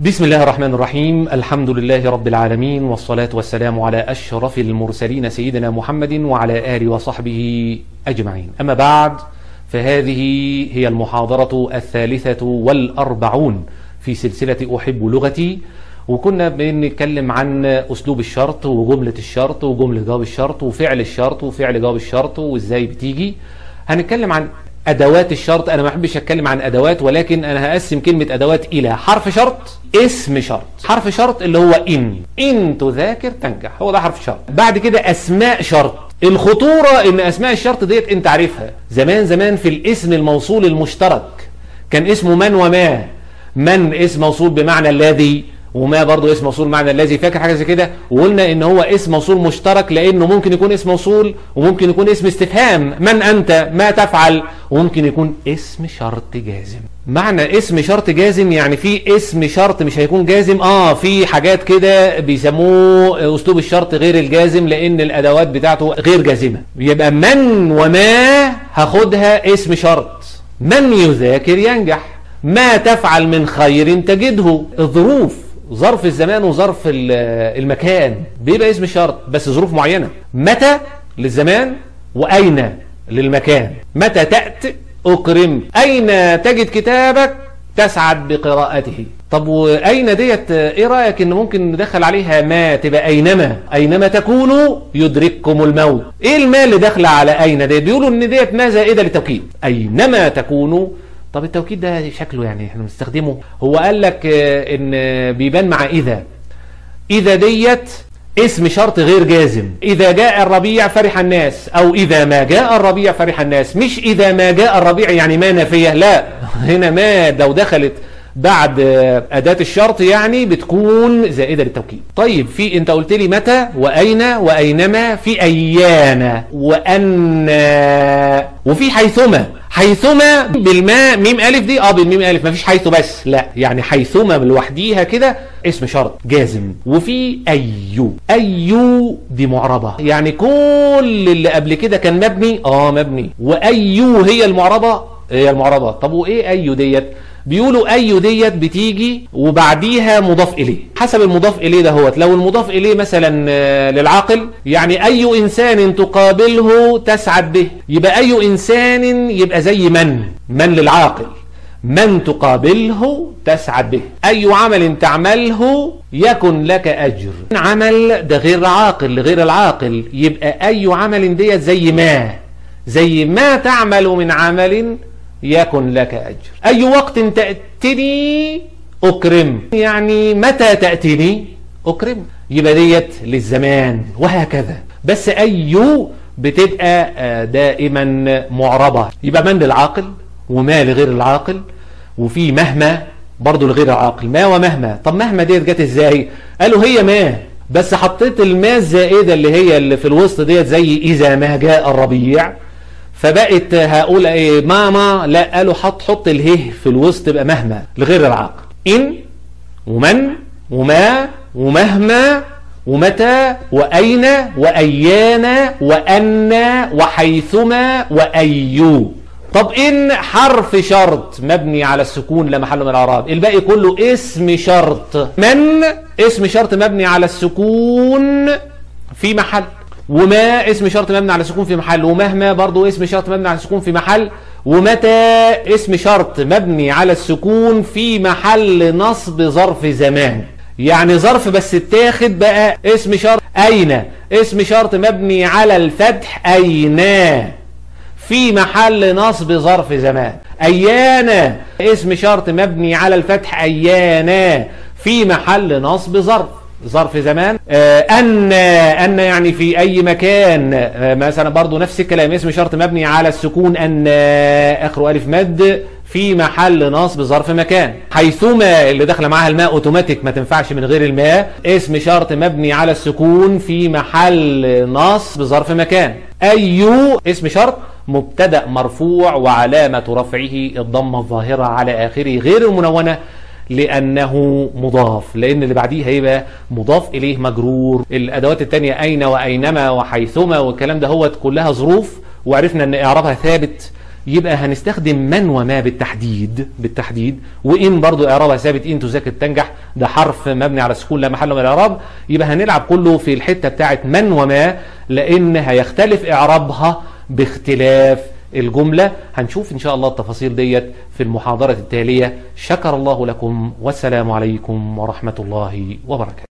بسم الله الرحمن الرحيم. الحمد لله رب العالمين والصلاة والسلام على أشرف المرسلين سيدنا محمد وعلى آله وصحبه أجمعين. أما بعد فهذه هي المحاضرة الثالثة والأربعون في سلسلة أحب لغتي. وكنا بنتكلم عن أسلوب الشرط وجملة الشرط وجملة جواب الشرط وفعل الشرط وفعل جواب الشرط وإزاي بتيجي. هنتكلم عن أدوات الشرط أنا ما بحبش أتكلم عن أدوات ولكن أنا هقسم كلمة أدوات إلى حرف شرط اسم شرط. حرف شرط اللي هو إن. إن تذاكر تنجح هو ده حرف شرط. بعد كده أسماء شرط. الخطورة إن أسماء الشرط ديت أنت عارفها. زمان زمان في الاسم الموصول المشترك كان اسمه من وما. من اسم موصول بمعنى الذي وما برضه اسم موصول معنى الذي فاكر حاجة زي كده وقلنا إن هو اسم موصول مشترك لأنه ممكن يكون اسم موصول وممكن يكون اسم استفهام. من أنت؟ ما تفعل؟ وممكن يكون اسم شرط جازم. معنى اسم شرط جازم يعني في اسم شرط مش هيكون جازم. آه في حاجات كده بيسموه أسلوب الشرط غير الجازم لأن الأدوات بتاعته غير جازمة. يبقى من وما هاخدها اسم شرط. من يذاكر ينجح. ما تفعل من خير تجده. الظروف. ظرف الزمان وظرف المكان بيبقى اسم شرط بس ظروف معينة. متى للزمان وأين للمكان؟ متى تأتي؟ أكرم. أين تجد كتابك؟ تسعد بقراءته. طب وأين ديت؟ إيه رأيك إن ممكن ندخل عليها ما تبقى أينما؟ أينما تكونوا يدرككم الموت. إيه المال اللي داخلة على أين ديت؟ بيقولوا إن ديت ما زائدة للتوكيد. أينما تكونوا طب التوكيد ده شكله يعني إحنا بنستخدمه. هو قال لك إن بيبان مع إذا. إذا ديت اسم شرط غير جازم. إذا جاء الربيع فرح الناس أو إذا ما جاء الربيع فرح الناس. مش إذا ما جاء الربيع يعني ما نافيه لا. هنا ما لو دخلت بعد أداة الشرط يعني بتكون زائدة للتوكيد طيب في أنت قلت لي متى وأين وأينما في أيان وأن وفي حيثما. حيثما بالماء ميم ألف دي آه بالميم ألف مفيش حيث بس لا. يعني حيثما لوحديها كده اسم شرط جازم. وفي أيو. أيو دي معربة. يعني كل اللي قبل كده كان مبني آه مبني. وأيو هي المعربة؟ هي المعربة طب وإيه أيو ديت؟ بيقولوا أي ديت بتيجي وبعديها مضاف إليه. حسب المضاف إليه ده هوت. لو المضاف إليه مثلا للعاقل يعني أي إنسان تقابله تسعد به. يبقى أي إنسان يبقى زي من؟ من للعاقل. من تقابله تسعد به. أي عمل تعمله يكن لك أجر. عمل ده غير عاقل غير العاقل يبقى أي عمل ديت زي ما؟ زي ما تعمل من عمل يكن لك أجر. أي وقت تأتني أكرم. يعني متى تأتني أكرم. يبقى ديت للزمان وهكذا. بس أي بتبقى دائما معربة يبقى من للعاقل وما لغير العاقل. وفي مهما برضو لغير العاقل. ما ومهما. طب مهما ديت جت إزاي؟ قالوا هي ما. بس حطيت الماء الزائدة اللي هي اللي في الوسط ديت زي إذا ما جاء الربيع. فبقت هقول إيه؟ ماما لا قالوا حط حط اله في الوسط تبقى مهما لغير العاقل إن ومن وما ومهما ومتى وأين وايان وان وحيثما وأيو. طب إن حرف شرط مبني على السكون لا محل من الأعراب. الباقي كله اسم شرط. من؟ اسم شرط مبني على السكون في محل. وما اسم شرط مبني على السكون في محل ومهما برضو اسم شرط مبني على السكون في محل ومتى اسم شرط مبني على السكون في محل نصب ظرف زمان. يعني ظرف بس اتاخد بقى اسم شرط أين؟ اسم شرط مبني على الفتح أين؟ في محل نصب ظرف زمان. أيانا اسم شرط مبني على الفتح أيانا في محل نصب ظرف. ظرف زمان آه أن أن يعني في أي مكان آه مثلا برضو نفس الكلام اسم شرط مبني على السكون أن آخره ألف مد في محل نصب ظرف مكان. حيثما اللي داخله معاها الماء أوتوماتيك ما تنفعش من غير الماء اسم شرط مبني على السكون في محل نصب ظرف مكان. أيو اسم شرط؟ مبتدأ مرفوع وعلامة رفعه الضمة الظاهرة على آخره غير المنونة لأنه مضاف لأن اللي بعديه هيبقى مضاف إليه مجرور. الأدوات التانية أين وأينما وحيثما والكلام ده هو كلها ظروف وعرفنا أن إعرابها ثابت. يبقى هنستخدم من وما بالتحديد بالتحديد. وإن برضو إعرابها ثابت إن تذاكر تنجح. ده حرف مبني على السكون لا محل من الاعراب يبقى هنلعب كله في الحتة بتاعت من وما لأن هيختلف إعرابها باختلاف الجملة. هنشوف إن شاء الله التفاصيل ديت في المحاضرة التالية. شكر الله لكم والسلام عليكم ورحمة الله وبركاته.